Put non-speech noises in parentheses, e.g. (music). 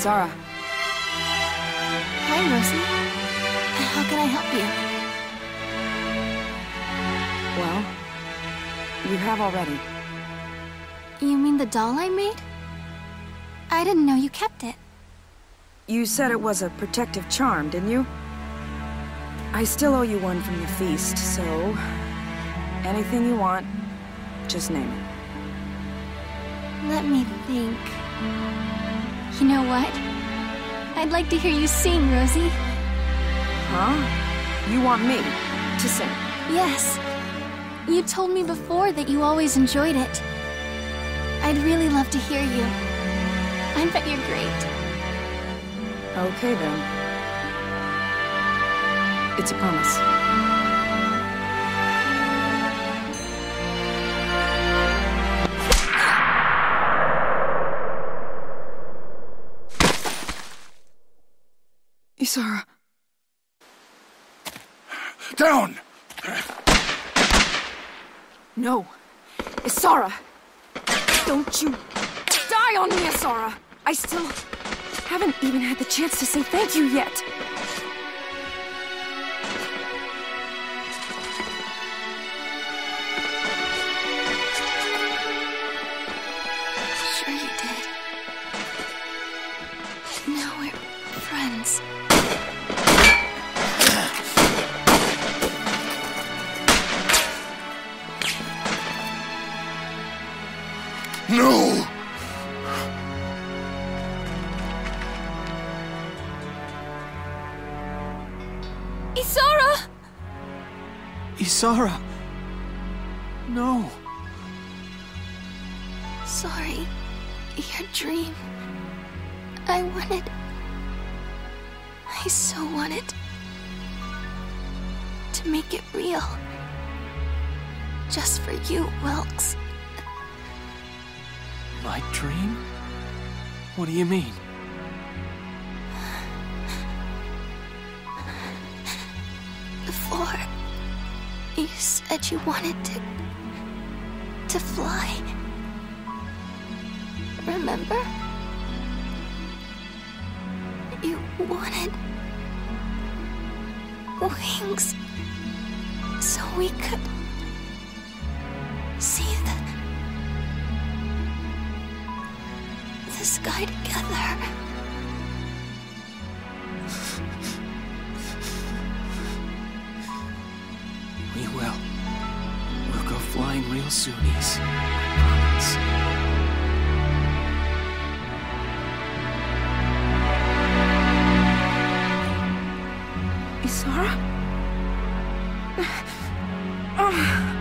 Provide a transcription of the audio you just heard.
Isara. Hi, Rosie. How can I help you? Well, you have already. You mean the doll I made? I didn't know you kept it. You said it was a protective charm, didn't you? I still owe you one from the feast, so... Anything you want, just name it. Let me think. You know what? I'd like to hear you sing, Rosie. Huh? You want me to sing? Yes. You told me before that you always enjoyed it. I'd really love to hear you. I bet you're great. Okay, then. It's a promise. Isara. Down! No. Isara! Don't you die on me, Isara! I still haven't even had the chance to say thank you yet. Sure you did. Now we're friends. No! Isara! Isara! No. Sorry. Your dream. I wanted. I so wanted. to make it real. Just for you, Welkin. My dream? What do you mean? Before, you said you wanted to. to fly. Remember? You wanted. wings. So we could. Sky together. We will. We'll go flying real soonies. I promise. Isara? Isara! (sighs) Oh.